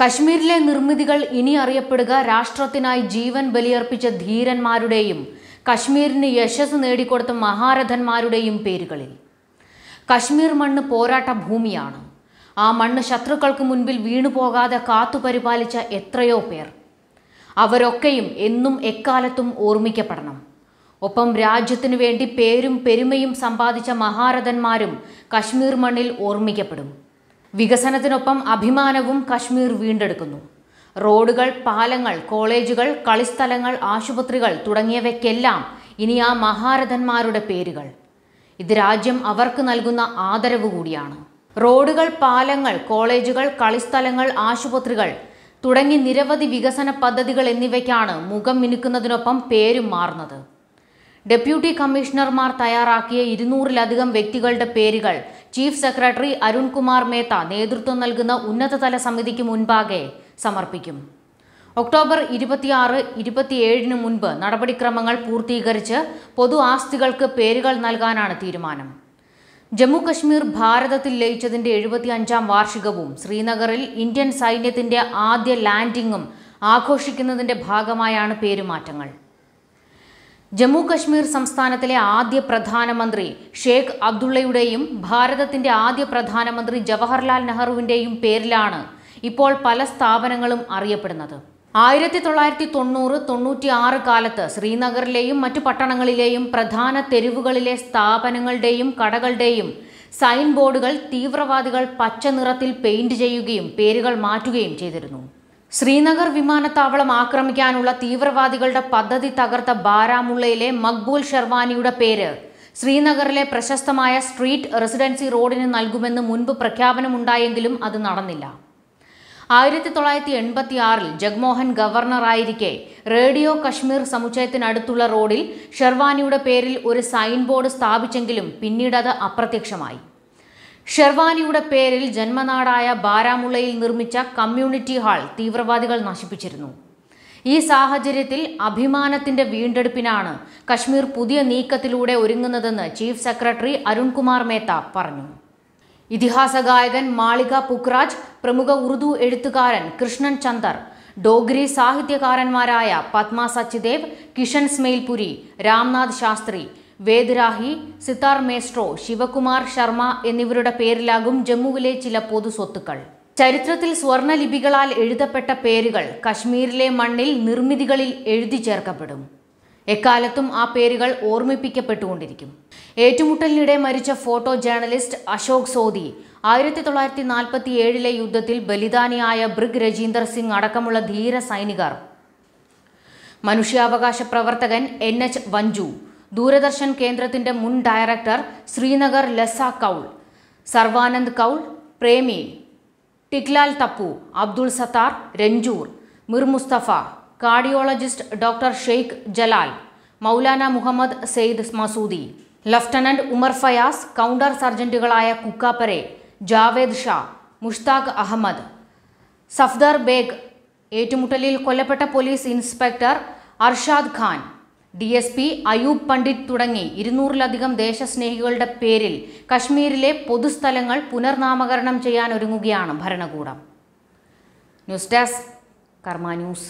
കശ്മീരിലെ നിർമ്മിതികൾ ഇനി അറിയപ്പെടുക രാഷ്ട്രത്തിനായി ജീവൻ ബലിയർപ്പിച്ച ധീരന്മാരുടെയും കശ്മീരിന് യശസ് നേടിക്കൊടുത്ത മഹാരഥന്മാരുടെയും പേരുകളിൽ. കശ്മീർ മണ്ണ് പോരാട്ട ഭൂമിയാണ്. ആ മണ്ണ് ശത്രുക്കൾക്ക് മുൻപിൽ വീണുപോകാതെ കാത്തുപരിപാലിച്ച എത്രയോ പേർ. അവരൊക്കെയും എന്നും എക്കാലത്തും ഓർമ്മിക്കപ്പെടണം. ഒപ്പം രാജ്യത്തിനു വേണ്ടി പേരും പെരുമയും സമ്പാദിച്ച മഹാരഥന്മാരും കശ്മീർ മണ്ണിൽ ഓർമ്മിക്കപ്പെടും. വികസനത്തിനൊപ്പം അഭിമാനവും കശ്മീർ വീണ്ടെടുക്കുന്നു. റോഡുകൾ പാലങ്ങൾ കോളേജുകൾ കളിസ്ഥലങ്ങൾ ആശുപത്രികൾ തുടങ്ങിയവയ്ക്കെല്ലാം ഇനി ആ മഹാരഥന്മാരുടെ പേരുകൾ. ഇത് രാജ്യം അവർക്ക് നൽകുന്ന ആദരവ് കൂടിയാണ്. റോഡുകൾ പാലങ്ങൾ കോളേജുകൾ കളിസ്ഥലങ്ങൾ ആശുപത്രികൾ തുടങ്ങി നിരവധി വികസന പദ്ധതികൾ എന്നിവയ്ക്കാണ് മുഖം മിനുക്കുന്നതിനൊപ്പം പേരും മാറുന്നത്. ഡെപ്യൂട്ടി കമ്മീഷണർമാർ തയ്യാറാക്കിയ ഇരുന്നൂറിലധികം വ്യക്തികളുടെ പേരുകൾ ചീഫ് സെക്രട്ടറി അരുൺകുമാർ മേത്ത നേതൃത്വം നൽകുന്ന ഉന്നതതല സമിതിക്ക് മുൻപാകെ സമർപ്പിക്കും. ഒക്ടോബർ ഇരുപത്തിയാറ് ഇരുപത്തിയേഴിന് മുൻപ് നടപടിക്രമങ്ങൾ പൂർത്തീകരിച്ച് പൊതു ആസ്തികൾക്ക് പേരുകൾ നൽകാനാണ് തീരുമാനം. ജമ്മു കശ്മീർ ഭാരതത്തിൽ ലയിച്ചതിന്റെ എഴുപത്തിയഞ്ചാം വാർഷികവും ശ്രീനഗറിൽ ഇന്ത്യൻ സൈന്യത്തിന്റെ ആദ്യ ലാൻഡിങ്ങും ആഘോഷിക്കുന്നതിന്റെ ഭാഗമായാണ് പേരുമാറ്റങ്ങൾ. ജമ്മു കശ്മീർ സംസ്ഥാനത്തിലെ ആദ്യ പ്രധാനമന്ത്രി ഷേഖ് അബ്ദുള്ളയുടെയും ഭാരതത്തിന്റെ ആദ്യ പ്രധാനമന്ത്രി ജവഹർലാൽ നെഹ്റുവിന്റെയും പേരിലാണ് ഇപ്പോൾ പല സ്ഥാപനങ്ങളും അറിയപ്പെടുന്നത്. ആയിരത്തി തൊള്ളായിരത്തി തൊണ്ണൂറ് തൊണ്ണൂറ്റി ആറ് കാലത്ത് ശ്രീനഗറിലെയും മറ്റു പട്ടണങ്ങളിലെയും പ്രധാന തെരുവുകളിലെ സ്ഥാപനങ്ങളുടെയും കടകളുടെയും സൈൻ ബോർഡുകൾ തീവ്രവാദികൾ പച്ച നിറത്തിൽ പെയിന്റ് ചെയ്യുകയും പേരുകൾ മാറ്റുകയും ചെയ്തിരുന്നു. ശ്രീനഗർ വിമാനത്താവളം ആക്രമിക്കാനുള്ള തീവ്രവാദികളുടെ പദ്ധതി തകർത്ത ബാരാമുള്ളയിലെ മക്ബൂൽ ഷെർവാനിയുടെ പേര്. ശ്രീനഗറിലെ പ്രശസ്തമായ സ്ട്രീറ്റ് റെസിഡൻസി റോഡിന് നൽകുമെന്ന് മുൻപ് പ്രഖ്യാപനമുണ്ടായെങ്കിലും അത് നടന്നില്ല. ആയിരത്തി തൊള്ളായിരത്തി എൺപത്തി ആറിൽ ജഗ്മോഹൻ ഗവർണറായിരിക്കെ റേഡിയോ കശ്മീർ സമുച്ചയത്തിനടുത്തുള്ള റോഡിൽ ഷെർവാനിയുടെ പേരിൽ ഒരു സൈൻ ബോർഡ് സ്ഥാപിച്ചെങ്കിലും പിന്നീട് അത് അപ്രത്യക്ഷമായി. ഷെർവാനിയുടെ പേരിൽ ജന്മനാടായ ബാരാമുള്ളയിൽ നിർമ്മിച്ച കമ്മ്യൂണിറ്റി ഹാൾ തീവ്രവാദികൾ നശിപ്പിച്ചിരുന്നു. ഈ സാഹചര്യത്തിൽ അഭിമാനത്തിന്റെ വീണ്ടെടുപ്പിനാണ് കശ്മീർ പുതിയ നീക്കത്തിലൂടെ ഒരുങ്ങുന്നതെന്ന് ചീഫ് സെക്രട്ടറി അരുൺകുമാർ മേത്ത പറഞ്ഞു. ഇതിഹാസ ഗായകൻ മാളിക പുക്രാജ് പ്രമുഖ ഉറുദു എഴുത്തുകാരൻ കൃഷ്ണൻ ചന്ദർ ഡോഗ്രി സാഹിത്യകാരന്മാരായ പത്മ സച്ചിദേവ് കിഷൻ സ്മെയിൽപുരി രാംനാഥ് ശാസ്ത്രി വേദ്രാഹി സിതാർ മേസ്ട്രോ ശിവകുമാർ ശർമ്മ എന്നിവരുടെ പേരിലാകും ജമ്മുവിലെ ചില പൊതു സ്വത്തുക്കൾ ചരിത്രത്തിൽ സ്വർണലിപികളാൽ എഴുതപ്പെട്ട പേരുകൾ കശ്മീരിലെ മണ്ണിൽ നിർമ്മിതികളിൽ എഴുതി ചേർക്കപ്പെടും. എക്കാലത്തും ആ പേരുകൾ ഓർമ്മിപ്പിക്കപ്പെട്ടുകൊണ്ടിരിക്കും. ഏറ്റുമുട്ടലിനിടെ മരിച്ച ഫോട്ടോ ജേർണലിസ്റ്റ് അശോക് സോദി ആയിരത്തി തൊള്ളായിരത്തി നാൽപ്പത്തി ഏഴിലെ യുദ്ധത്തിൽ ബലിദാനിയായ ബ്രിഗ് രജീന്ദർ സിംഗ് അടക്കമുള്ള ധീര സൈനികർ. മനുഷ്യാവകാശ പ്രവർത്തകൻ എൻ എച്ച് വഞ്ചു ദൂരദർശൻ കേന്ദ്രത്തിന്റെ മുൻ director Srinagar Lasa Kaul Sarwanand Kaul Premi Tiklal Tapu Abdul Sattar Ranjoor Mir Mustafa cardiologist doctor Sheikh Jalal Maulana Muhammad Syed Masoodi lieutenant Umar Fayaz counter സർജന്റുകളായ കുക്കാപ്പരെ ജാവേദ് ഷാ മുഷ്താഖ് അഹമ്മദ്. സഫ്ദർ ബേഗ് ഏറ്റുമുട്ടലിൽ കൊല്ലപ്പെട്ട police inspector Arshad Khan D S P Ayub Pandit തുടങ്ങി ഇരുന്നൂറിലധികം ദേശസ്നേഹികളുടെ പേരിൽ കശ്മീരിലെ പൊതുസ്ഥലങ്ങൾ പുനർനാമകരണം ചെയ്യാൻ ഒരുങ്ങുകയാണ് ഭരണകൂടം. News desk Karma news.